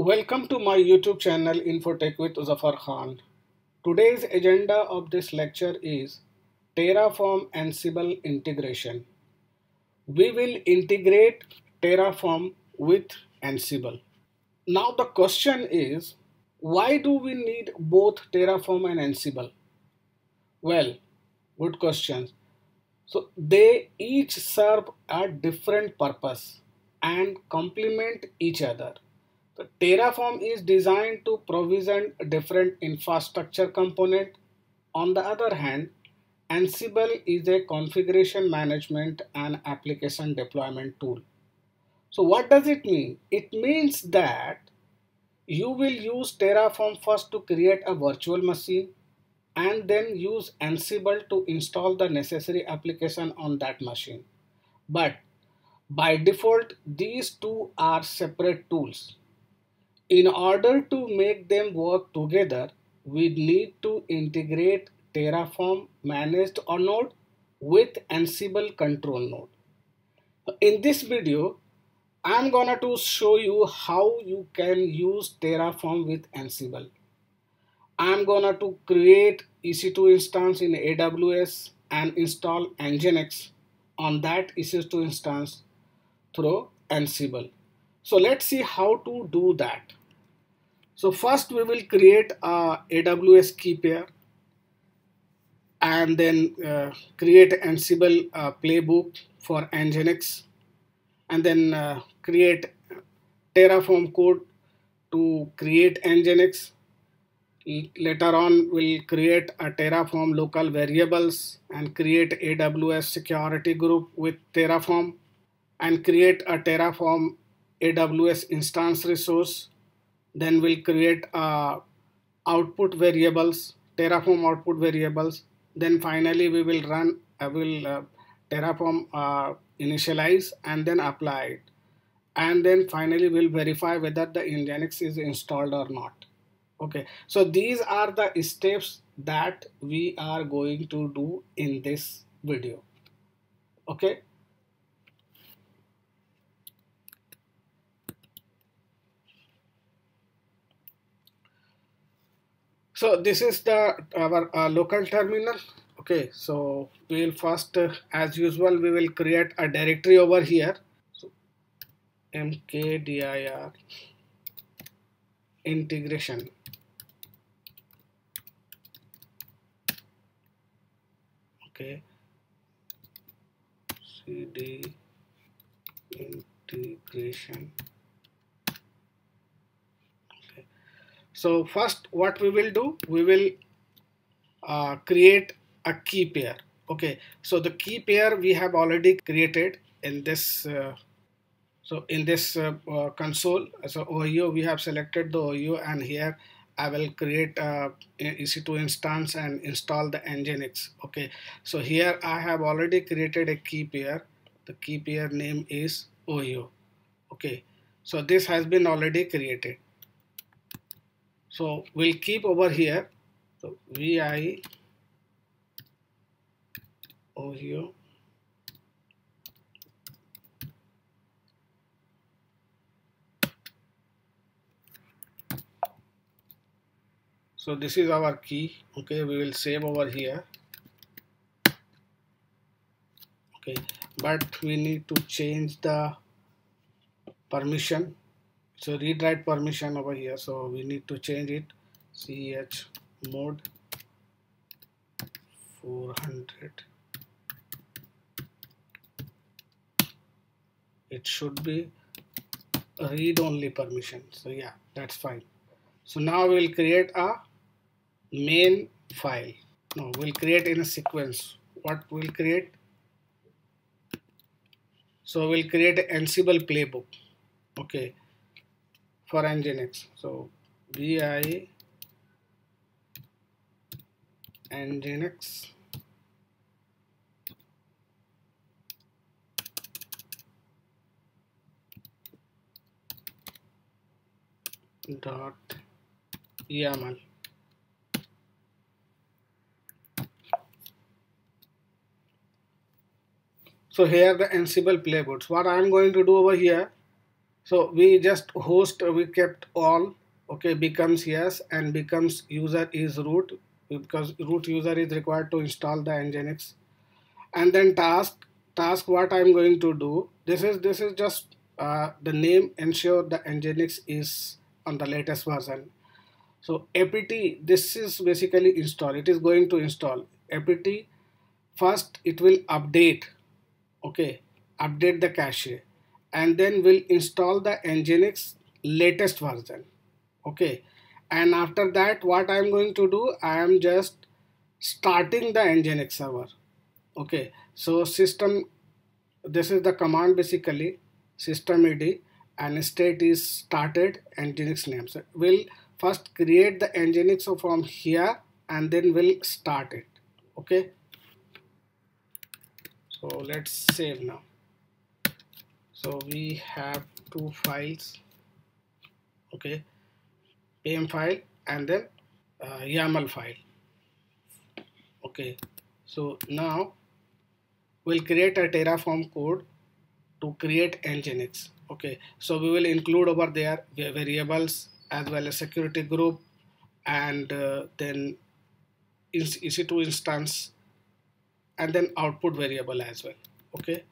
Welcome to my YouTube channel Infotech with Zafar Khan. Today's agenda of this lecture is Terraform Ansible integration. We will integrate Terraform with Ansible. Now the question is why do we need both Terraform and Ansible? Well, good questions. So they each serve a different purpose and complement each other. Terraform is designed to provision different infrastructure component. On the other hand, Ansible is a configuration management and application deployment tool. So what does it mean? It means that you will use Terraform first to create a virtual machine and then use Ansible to install the necessary application on that machine. But by default, these two are separate tools. In order to make them work together, we need to integrate Terraform managed or node with Ansible control node. In this video, I'm gonna to show you how you can use Terraform with Ansible. I'm gonna to create EC2 instance in AWS and install Nginx on that EC2 instance through Ansible. So let's see how to do that. So first we will create a AWS key pair and then uh, create Ansible uh, playbook for Nginx and then uh, create Terraform code to create Nginx. Later on we'll create a terraform local variables and create aws security group with terraform and create a terraform aws instance resource then we'll create a output variables terraform output variables. Then finally we will run i uh, will uh, terraform uh, initialize and then apply it. And then finally we'll verify whether the nginx is installed or not. Okay. So these are the steps that we are going to do in this video. Okay so this is the our uh, local terminal. Okay so we will first uh, as usual we will create a directory over here. So mkdir integration. Okay. Cd integration so first what we will do we will uh, create a key pair okay so the key pair we have already created in this uh, so in this uh, uh console so OIO we have selected the OIO and here I will create a EC2 instance and install the Nginx. Okay, so here I have already created a key pair. The key pair name is OIO. Okay, so this has been already created. So we'll keep over here. So vi OIO so this is our key. Okay we will save over here. Okay but we need to change the permission so read write permission over here so we need to change it ch mode 400 it should be read only permission so yeah that's fine so now we will create a main file. No, we'll create in a sequence. What we'll create? So we'll create an Ansible playbook. Okay, for Nginx. So vi Nginx dot YAML So here the Ansible playbooks. What I'm going to do over here, so we just host we kept all okay becomes yes and becomes user is root because root user is required to install the nginx. And then task task what i'm going to do this is this is just uh, the name ensure the nginx is on the latest version. So apt this is basically install it is going to install. Apt first it will update okay update the cache and then we'll install the nginx latest version. Okay. And after that what I'm going to do I am just starting the nginx server. Okay. So system this is the command basically systemd and state is started nginx name so we'll first create the nginx from here and then we'll start it. Okay. So let's save now so we have two files. Okay. Pm file and then uh, YAML file. Okay. So now we'll create a terraform code to create nginx. Okay. So we will include over there variables as well as security group and uh, then ec2 instance and then output variable as well. Okay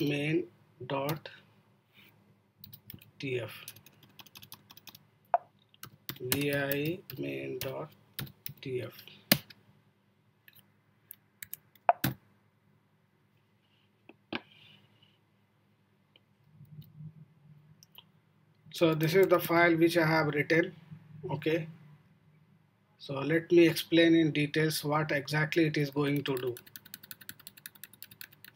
main dot tf. Vi main dot tf. So this is the file which I have written okay? So let me explain in details what exactly it is going to do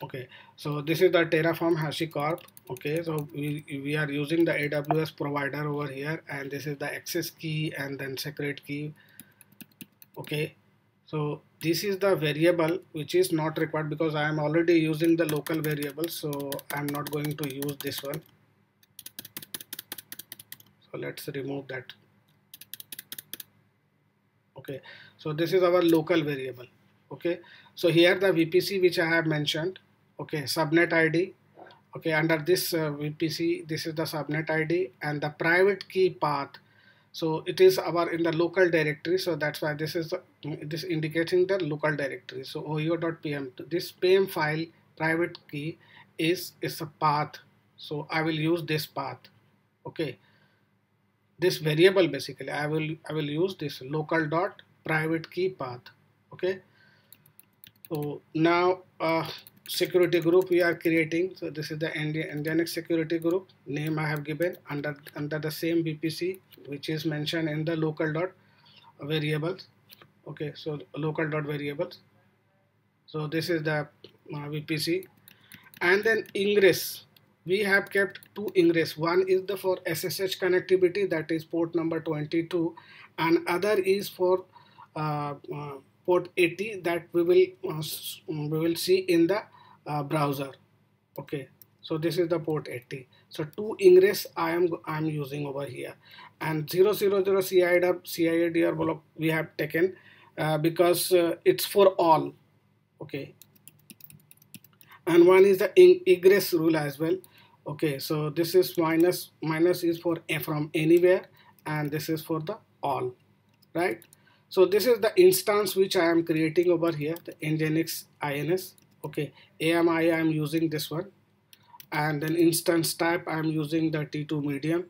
okay so this is the terraform hashicorp. Okay so we, we are using the aws provider over here and this is the access key and then secret key. Okay so this is the variable which is not required because I am already using the local variable so I'm not going to use this one. So let's remove that. Okay so this is our local variable. Okay so here the VPC which I have mentioned okay subnet ID okay under this uh, VPC this is the subnet ID and the private key path. So it is our in the local directory so that's why this is this indicating the local directory. So oio.pm this pm file private key is is a path. So I will use this path. Okay. This variable basically I will I will use this local dot private key path. Okay. So now uh, security group we are creating. So this is the nginx security group. Name i have given under under the same vpc which is mentioned in the local dot variables. Okay so local dot variables. So this is the uh, vpc and then ingress. We have kept two ingress. One is the for ssh connectivity that is port number 22 and other is for uh, uh, port 80 that we will uh, we will see in the uh, browser. Okay. So this is the port 80 so two ingress i am i am using over here. And 000 CIDR, CIDR block we have taken uh, because uh, it's for all. Okay. And one is the ingress rule as well. Okay. So this is minus minus is for from anywhere and this is for the all. Right? So this is the instance which I am creating over here the nginx ins okay AMI I'm using this one. And then instance type I'm using the T2 medium.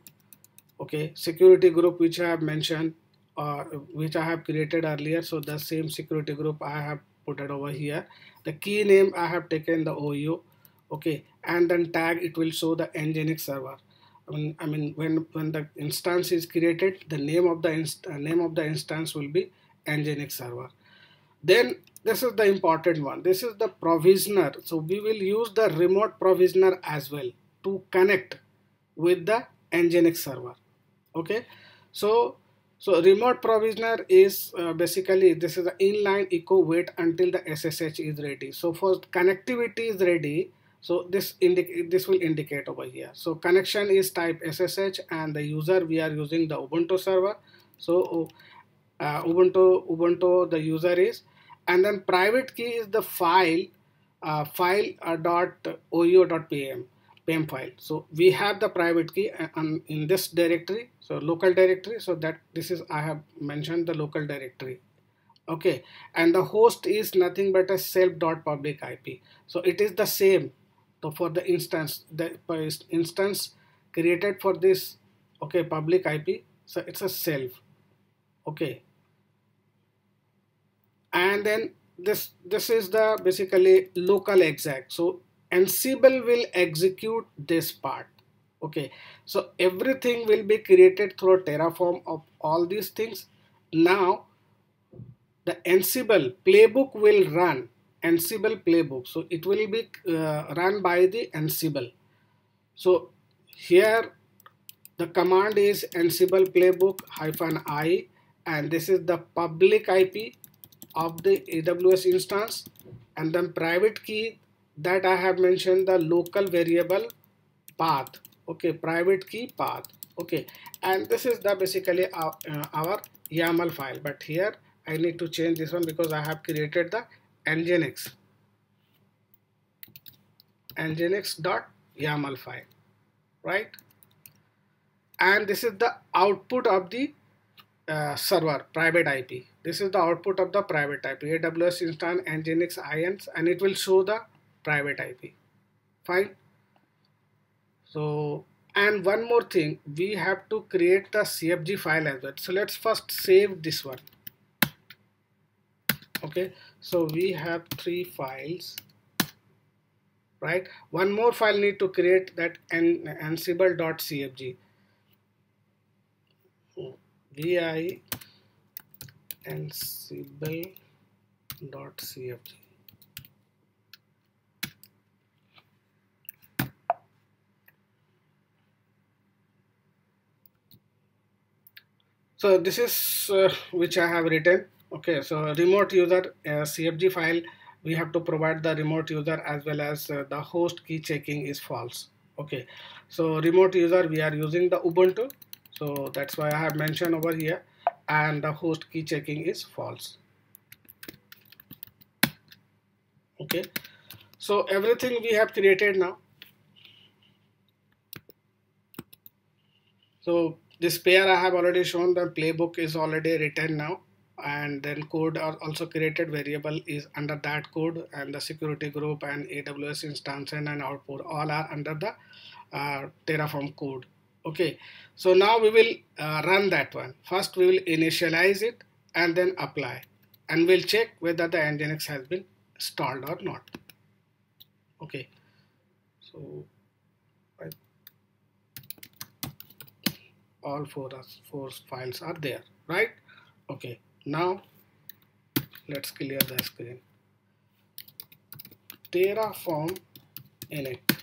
Okay security group which I have mentioned uh, which I have created earlier. So the same security group I have put it over here. The key name I have taken the OU okay and then tag it will show the nginx server. I mean, I mean when when the instance is created the name of the inst uh, name of the instance will be nginx server then this is the important one. This is the provisioner. So we will use the remote provisioner as well to connect with the nginx server. Okay? So so remote provisioner is uh, basically this is the inline echo wait until the ssh is ready. So for connectivity is ready so this indicate this will indicate over here. So connection is type ssh and the user we are using the ubuntu server. So uh, ubuntu ubuntu the user is and then private key is the file uh, file uh, dot oeo.pm pem file. So we have the private key uh, in this directory so local directory. So that this is i have mentioned the local directory. Okay. And the host is nothing but a self dot public ip so it is the same so for the instance the instance created for this okay public ip so it's a self. Okay and then this this is the basically local exec so ansible will execute this part. Okay. So everything will be created through terraform of all these things. Now the ansible playbook will run. Ansible playbook. So it will be uh, run by the ansible. So here the command is ansible playbook hyphen i and this is the public ip of the aws instance and then private key that i have mentioned the local variable path. Okay private key path. Okay and this is the basically our, uh, our YAML file. But here I need to change this one because I have created the nginx. Nginx.yaml file right? And this is the output of the uh, server private IP this is the output of the private IP AWS instance nginx ins and it will show the private IP fine so and one more thing we have to create the CFG file as well. So let's first save this one. Okay so we have three files right? One more file need to create that and ansible.cfg ansible.cfg so this is uh, which I have written. Okay so remote user uh, cfg file we have to provide the remote user as well as uh, the host key checking is false. Okay so remote user we are using the ubuntu so that's why i have mentioned over here. And the host key checking is false. Okay. So everything we have created now. So this pair i have already shown. The playbook is already written now. And then code are also created. Variable is under that code. And the security group and AWS instance and output all are under the uh, Terraform code okay. So now we will uh, run that one. First we will initialize it and then apply. And we'll check whether the nginx has been installed or not. Okay. So all four, four files are there right? Okay. Now let's clear the screen. Terraform init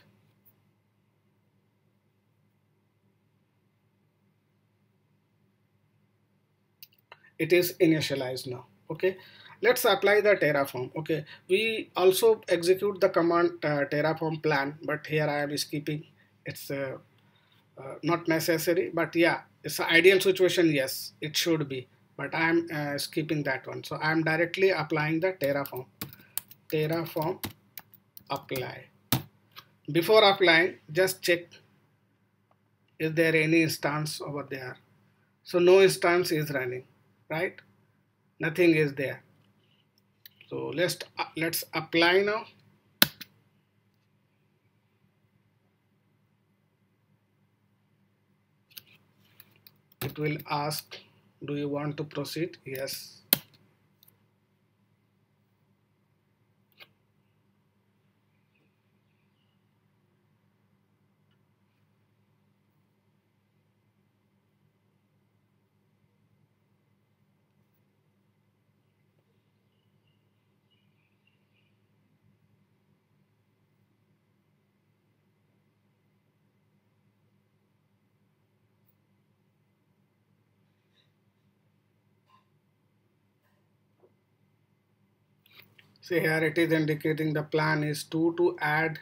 it is initialized now okay? Let's apply the terraform okay? We also execute the command uh, terraform plan but here i am skipping. It's uh, uh, not necessary but yeah it's an ideal situation yes it should be but I'm uh, skipping that one. So I'm directly applying the Terraform. Terraform apply. Before applying just check is there any instance over there. So no instance is running right? Nothing is there. So let's uh, let's apply now. It will ask do you want to proceed? Yes See here it is indicating the plan is to to add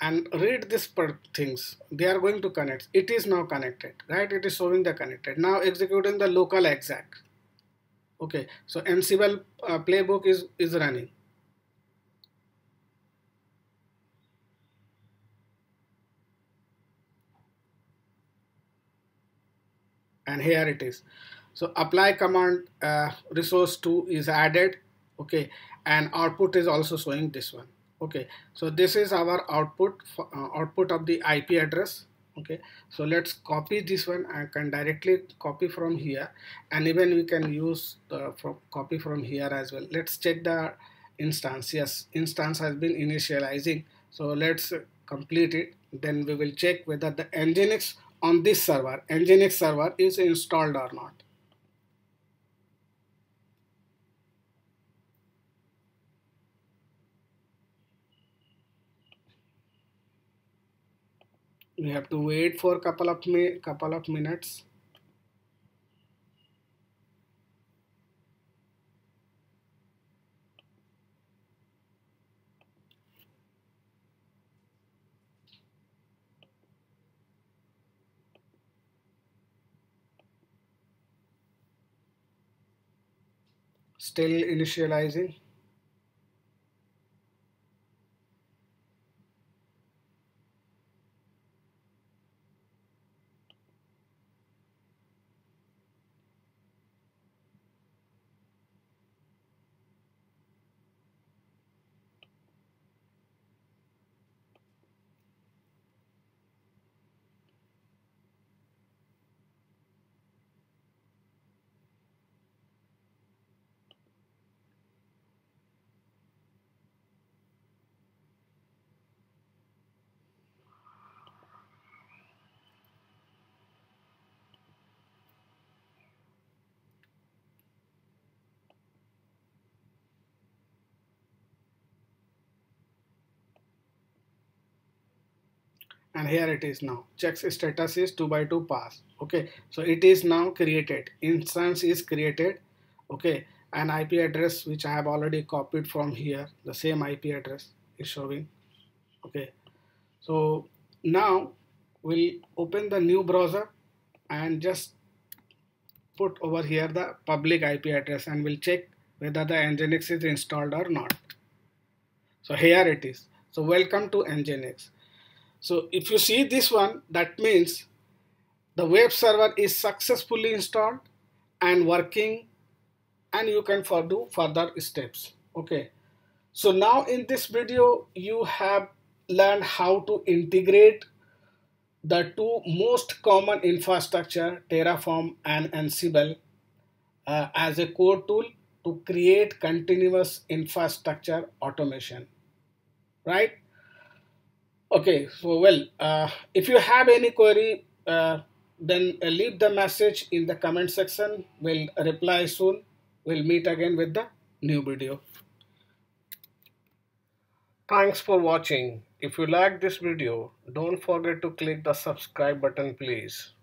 and read this things. They are going to connect. It is now connected right? It is showing the connected. Now executing the local exec. Okay so ansible uh, playbook is is running and here it is. So apply command uh, resource 2 is added okay and output is also showing this one okay. So this is our output uh, output of the IP address okay. So let's copy this one I can directly copy from here and even we can use the from copy from here as well. Let's check the instance. Yes instance has been initializing. So let's complete it. Then we will check whether the nginx on this server nginx server is installed or not. We have to wait for couple of couple of minutes still initializing and here it is now. Checks status is 2 by 2 pass. Okay. So it is now created. Instance is created. Okay. An IP address which I have already copied from here the same IP address is showing. Okay. So now we'll open the new browser and just put over here the public IP address and we'll check whether the Nginx is installed or not. So here it is. So welcome to Nginx so if you see this one, that means the web server is successfully installed and working and you can do further steps. Okay. So now in this video, you have learned how to integrate the two most common infrastructure, Terraform and Ansible, uh, as a core tool to create continuous infrastructure automation, right? Okay, so well, uh, if you have any query, uh, then uh, leave the message in the comment section. We'll reply soon. We'll meet again with the new video. Thanks for watching. If you like this video, don't forget to click the subscribe button please.